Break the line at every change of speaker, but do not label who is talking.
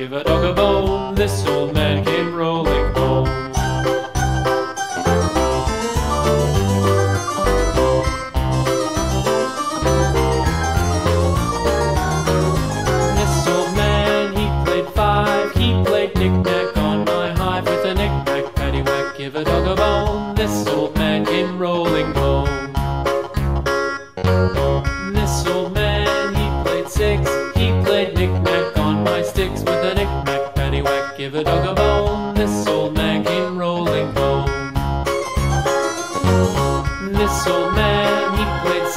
Give a dog a bone, this or